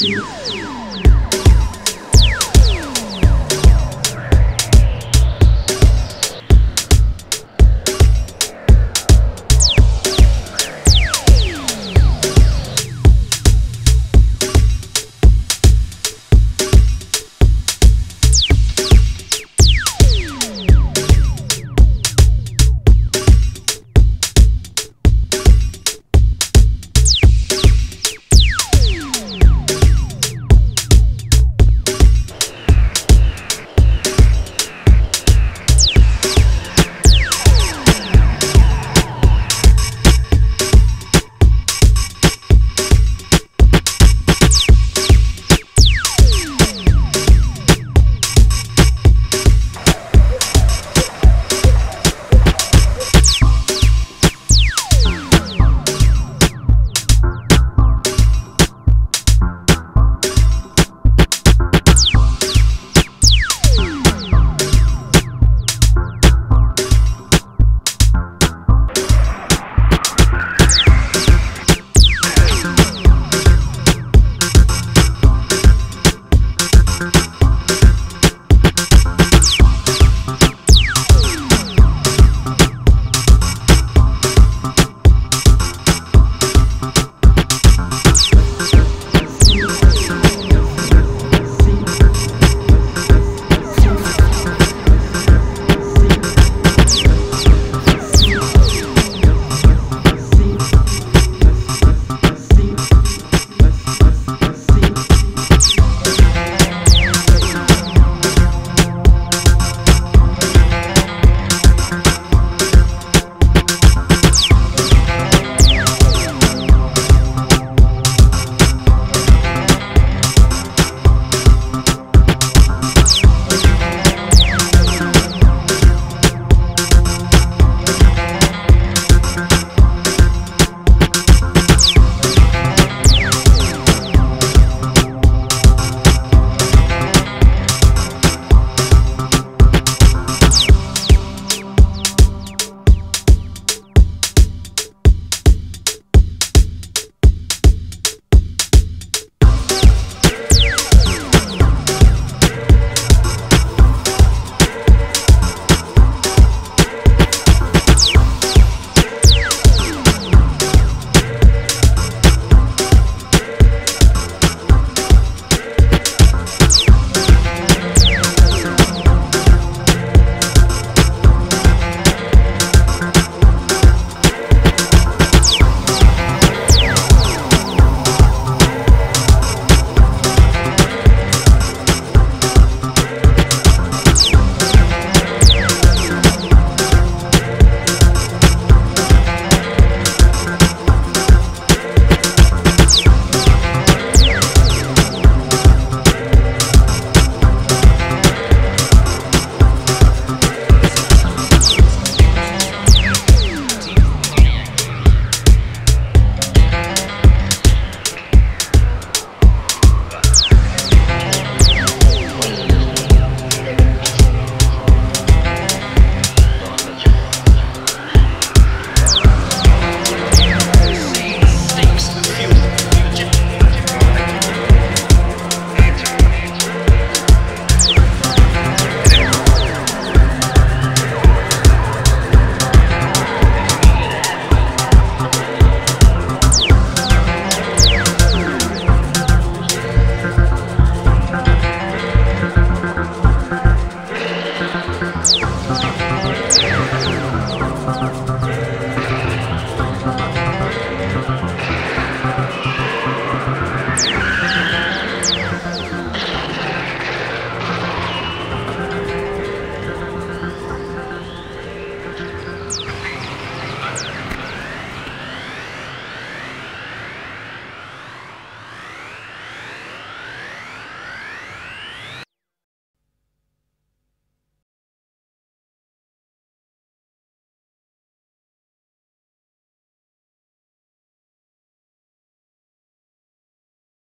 Two.